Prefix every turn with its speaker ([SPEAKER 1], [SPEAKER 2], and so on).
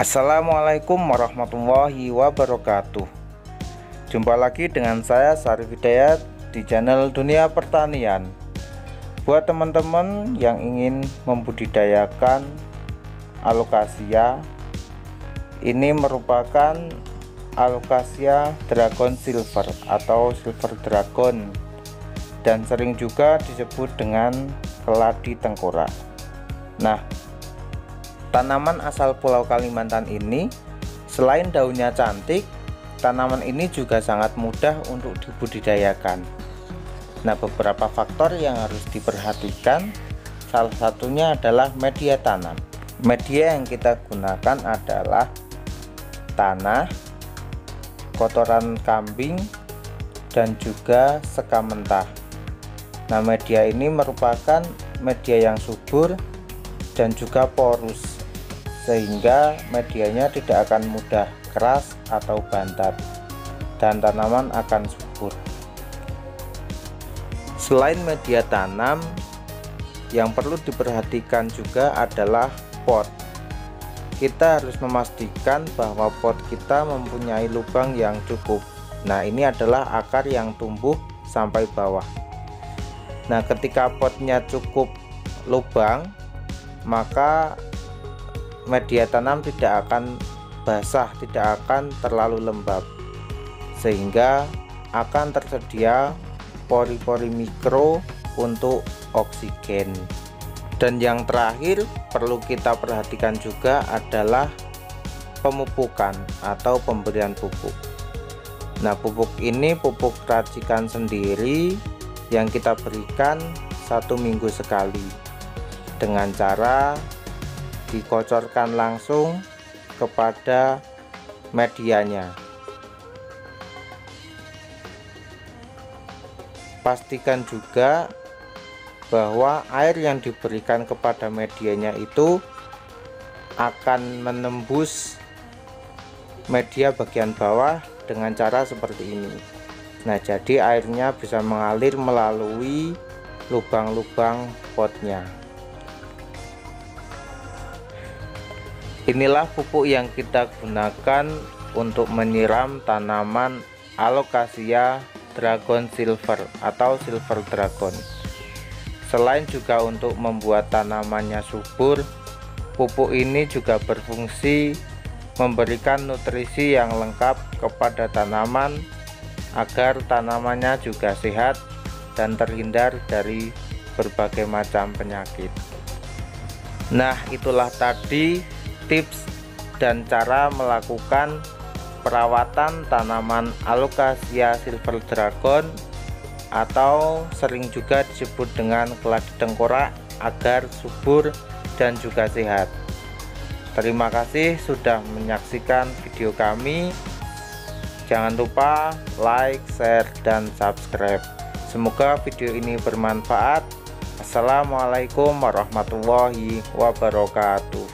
[SPEAKER 1] Assalamualaikum warahmatullahi wabarakatuh. Jumpa lagi dengan saya Sarif Hidayat di channel Dunia Pertanian. Buat teman-teman yang ingin membudidayakan alokasia Ini merupakan alokasia dragon silver atau silver dragon Dan sering juga disebut dengan keladi tengkorak. Nah Tanaman asal Pulau Kalimantan ini selain daunnya cantik, tanaman ini juga sangat mudah untuk dibudidayakan. Nah, beberapa faktor yang harus diperhatikan salah satunya adalah media tanam. Media yang kita gunakan adalah tanah, kotoran kambing, dan juga sekam mentah. Nah, media ini merupakan media yang subur dan juga porus sehingga medianya tidak akan mudah keras atau bantat dan tanaman akan subur. Selain media tanam yang perlu diperhatikan juga adalah pot. Kita harus memastikan bahwa pot kita mempunyai lubang yang cukup. Nah ini adalah akar yang tumbuh sampai bawah. Nah ketika potnya cukup lubang maka media tanam tidak akan basah tidak akan terlalu lembab sehingga akan tersedia pori-pori mikro untuk oksigen. Dan yang terakhir perlu kita perhatikan juga adalah pemupukan atau pemberian pupuk. Nah pupuk ini pupuk racikan sendiri yang kita berikan satu minggu sekali dengan cara dikocorkan langsung kepada medianya. Pastikan juga bahwa air yang diberikan kepada medianya itu akan menembus media bagian bawah dengan cara seperti ini. Nah jadi airnya bisa mengalir melalui lubang-lubang potnya inilah pupuk yang kita gunakan untuk menyiram tanaman alokasia dragon silver atau silver dragon. Selain juga untuk membuat tanamannya subur pupuk ini juga berfungsi memberikan nutrisi yang lengkap kepada tanaman agar tanamannya juga sehat dan terhindar dari berbagai macam penyakit. Nah itulah tadi tips dan cara melakukan perawatan tanaman alokasia silver dragon atau sering juga disebut dengan keladi tengkorak agar subur dan juga sehat. Terima kasih sudah menyaksikan video kami. Jangan lupa like share dan subscribe. Semoga video ini bermanfaat. Assalamualaikum warahmatullahi wabarakatuh